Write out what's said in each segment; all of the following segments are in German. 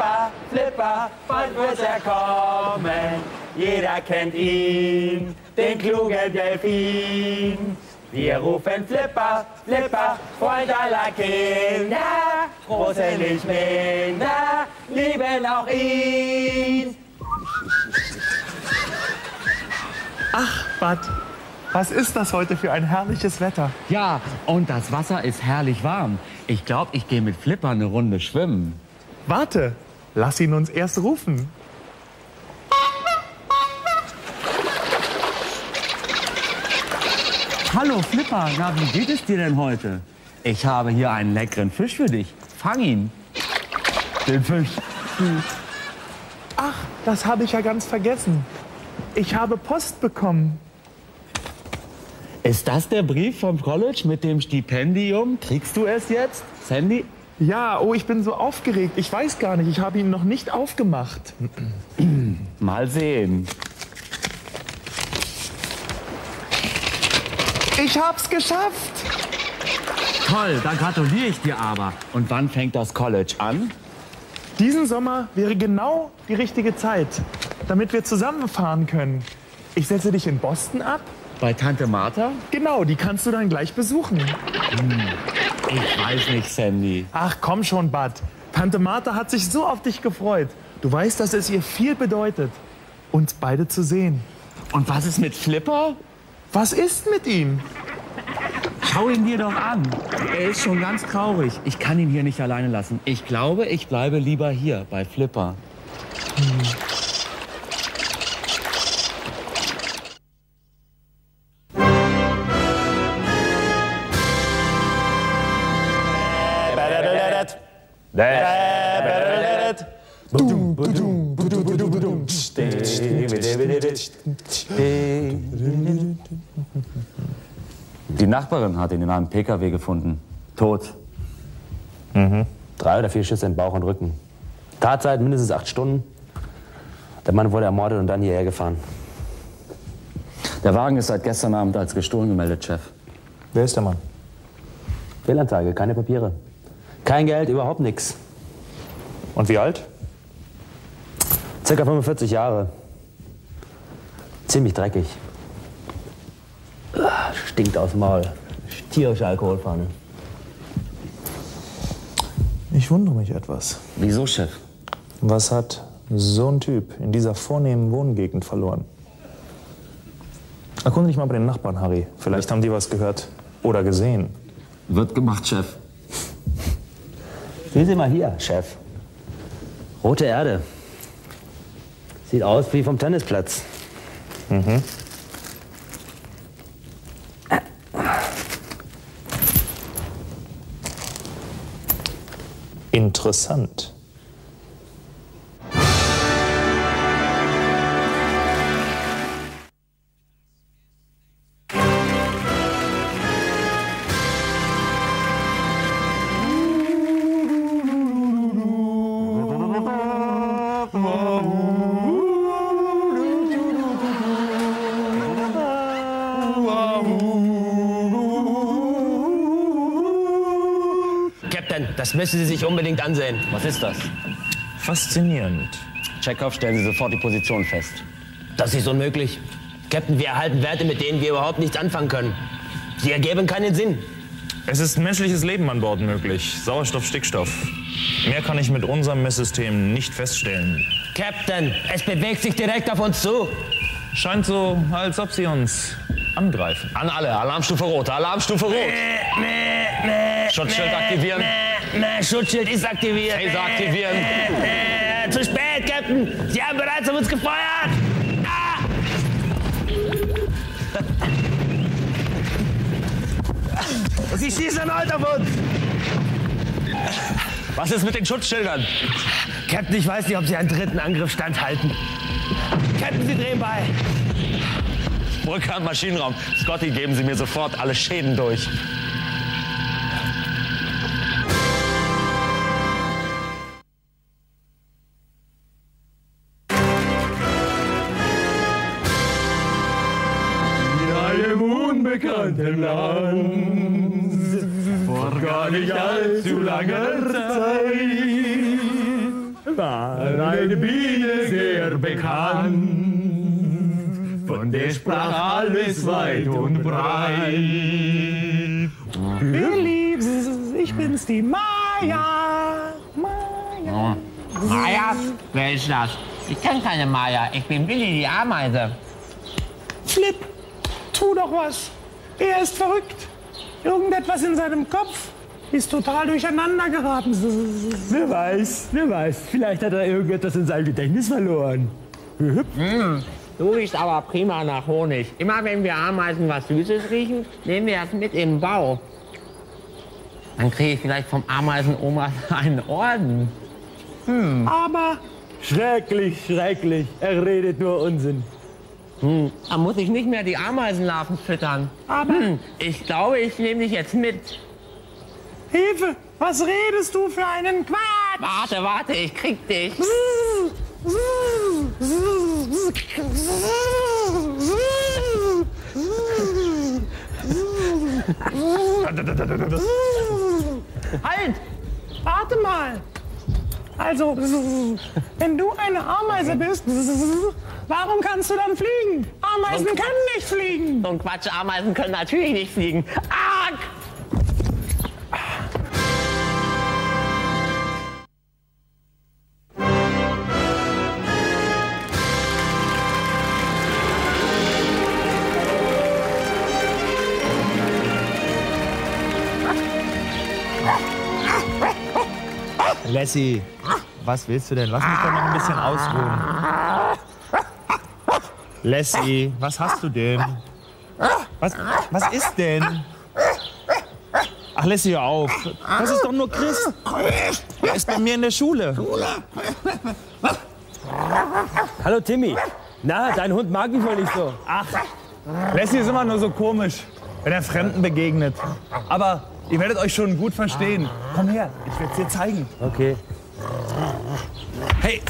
Flipper, Flipper, bald wird er kommen. Jeder kennt ihn, den klugen Delfin. Wir rufen Flipper, Flipper, Freund aller Kinder. Große Lichtminder lieben auch ihn. Ach, Bud, was ist das heute für ein herrliches Wetter? Ja, und das Wasser ist herrlich warm. Ich glaube, ich gehe mit Flipper eine Runde schwimmen. Warte, lass ihn uns erst rufen. Hallo Flipper, na wie geht es dir denn heute? Ich habe hier einen leckeren Fisch für dich. Fang ihn. Den Fisch. Ach, das habe ich ja ganz vergessen. Ich habe Post bekommen. Ist das der Brief vom College mit dem Stipendium? Kriegst du es jetzt, Sandy? Ja, oh, ich bin so aufgeregt. Ich weiß gar nicht, ich habe ihn noch nicht aufgemacht. Mal sehen. Ich hab's geschafft. Toll, dann gratuliere ich dir aber. Und wann fängt das College an? Diesen Sommer wäre genau die richtige Zeit, damit wir zusammenfahren können. Ich setze dich in Boston ab. Bei Tante Martha? Genau, die kannst du dann gleich besuchen. Ich weiß nicht, Sandy. Ach komm schon, Bud. Tante Martha hat sich so auf dich gefreut. Du weißt, dass es ihr viel bedeutet, uns beide zu sehen. Und was ist mit Flipper? Was ist mit ihm? Schau ihn dir doch an. Er ist schon ganz traurig. Ich kann ihn hier nicht alleine lassen. Ich glaube, ich bleibe lieber hier bei Flipper. Die Nachbarin hat ihn in einem PKW gefunden. Tot. Drei oder vier Schüsse in Bauch und Rücken. Tatzeit mindestens acht Stunden. Der Mann wurde ermordet und dann hierher gefahren. Der Wagen ist seit gestern Abend als gestohlen gemeldet, Chef. Wer ist der Mann? Fehlanzeige, keine Papiere. Kein Geld, überhaupt nichts. Und wie alt? Circa 45 Jahre. Ziemlich dreckig. Ah, Stinkt aus dem Maul. Tierische Alkoholfahne. Ich wundere mich etwas. Wieso, Chef? Was hat so ein Typ in dieser vornehmen Wohngegend verloren? Erkunde dich mal bei den Nachbarn, Harry. Vielleicht haben die was gehört oder gesehen. Wird gemacht, Chef. Sehen Sie mal hier, Chef. Rote Erde. Sieht aus wie vom Tennisplatz. Interessant. Captain, das müssen Sie sich unbedingt ansehen. Was ist das? Faszinierend. Checkoff, stellen Sie sofort die Position fest. Das ist unmöglich. Captain, wir erhalten Werte, mit denen wir überhaupt nichts anfangen können. Sie ergeben keinen Sinn. Es ist menschliches Leben an Bord möglich. Sauerstoff, Stickstoff. Mehr kann ich mit unserem Messsystem nicht feststellen. Captain, es bewegt sich direkt auf uns zu. Scheint so, als ob sie uns angreifen. An alle, Alarmstufe Rot, Alarmstufe Rot. Schutzschild aktivieren. Schutzschild ist aktiviert. Phaser aktivieren. Zu spät, Captain. Sie haben bereits auf uns gefeuert. Ah! Sie schießen erneut auf uns. Was ist mit den Schutzschildern? Captain, ich weiß nicht, ob Sie einen dritten Angriff standhalten. Captain, Sie drehen bei. Brücke am Maschinenraum. Scotty, geben Sie mir sofort alle Schäden durch. Land, vor gar nicht allzu langer Zeit, war eine Biene sehr bekannt. Von der sprach alles weit und breit. Billy, ich bin's, die Maya. Maya. Maya? Wer ist das? Ich kenne keine Maya. Ich bin Billy, die Ameise. Flip, tu doch was. Er ist verrückt. Irgendetwas in seinem Kopf ist total durcheinander geraten. Wer weiß, wer weiß. Vielleicht hat er irgendetwas in seinem Gedächtnis verloren. Du riechst aber prima nach Honig. Immer wenn wir Ameisen was Süßes riechen, nehmen wir das mit in den Bau. Dann kriege ich vielleicht vom Ameisenoma einen Orden. Aber Schrecklich, schrecklich. Er redet nur Unsinn. Dann muss ich nicht mehr die Ameisenlarven füttern. Aber- Hm, ich glaube, ich nehme dich jetzt mit. Hilfe, was redest du für einen Quatsch? Warte, warte, ich krieg dich. Halt! Warte mal! Also, wenn du eine Ameise bist, warum kannst du dann fliegen? Ameisen können nicht fliegen. So ein Quatsch, Ameisen können natürlich nicht fliegen. Arg! Lassie, was willst du denn? Lass mich doch noch ein bisschen ausruhen. Lassie, was hast du denn? Was, was ist denn? Ach, Lassie, hör auf. Das ist doch nur Chris. Er ist bei mir in der Schule. Hallo Timmy. Na, dein Hund mag mich wohl nicht so. Lassie ist immer nur so komisch, wenn er Fremden begegnet. Aber ihr werdet euch schon gut verstehen. Komm her, ich werde es dir zeigen. Okay. Hey,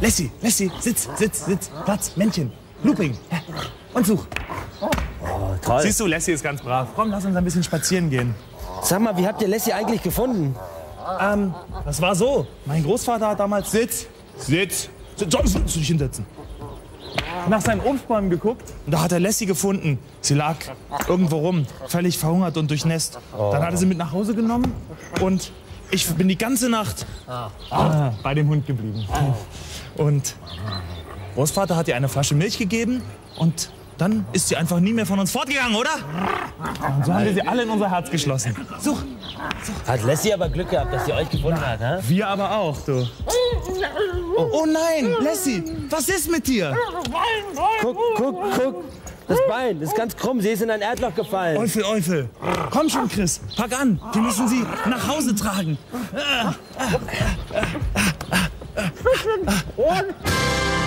Lassie, Lassie, sitz, sitz, sitz, Platz, Männchen, Looping. Und such. Toll. Siehst du, Lassie ist ganz brav. Komm, lass uns ein bisschen spazieren gehen. Sag mal, wie habt ihr Lassie eigentlich gefunden? Ähm, das war so. Mein Großvater hat damals Sitz, Sitz, Sitz, du dich hinsetzen. Nach seinen Obstbäumen geguckt und da hat er Lassie gefunden. Sie lag irgendwo rum, völlig verhungert und durchnässt. Dann hat er sie mit nach Hause genommen und ich bin die ganze Nacht ah, bei dem Hund geblieben. Und Großvater hat ihr eine Flasche Milch gegeben und dann ist sie einfach nie mehr von uns fortgegangen, oder? Und so haben wir sie alle in unser Herz geschlossen. Such, Hat Lassie aber Glück gehabt, dass sie euch gefunden hat, hä? Wir aber auch, du. Oh, oh nein, Lassie, was ist mit dir? Guck, guck, guck. Das Bein ist ganz krumm. Sie ist in ein Erdloch gefallen. Eufel, Eufel. Komm schon, Chris, pack an. Wir müssen sie nach Hause tragen. Ist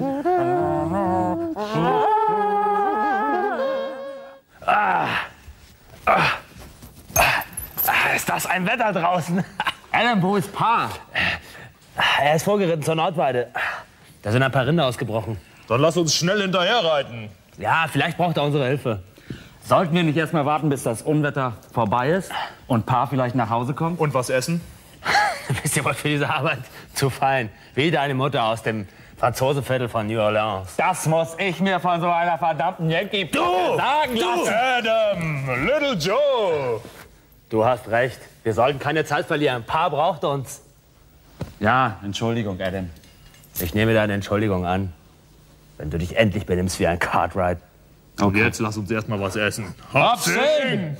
Woo! Das ein Wetter draußen? Alan, wo ist Pa? Er ist vorgeritten zur Nordweide. Da sind ein paar Rinder ausgebrochen. Dann lass uns schnell hinterherreiten. Ja, vielleicht braucht er unsere Hilfe. Sollten wir nicht erst mal warten, bis das Unwetter vorbei ist und Pa vielleicht nach Hause kommt? Und was essen? Du bist ja wohl für diese Arbeit zu fein. Wie deine Mutter aus dem Franzosenviertel von New Orleans. Das muss ich mir von so einer verdammten Yankee sagen lassen. Adam, Little Joe. Du hast recht. Wir sollten keine Zeit verlieren. Pa braucht uns. Ja, Entschuldigung, Adam. Ich nehme deine Entschuldigung an. Wenn du dich endlich benimmst wie ein Cartwright. Und jetzt lass uns erst mal was essen. Hopsing!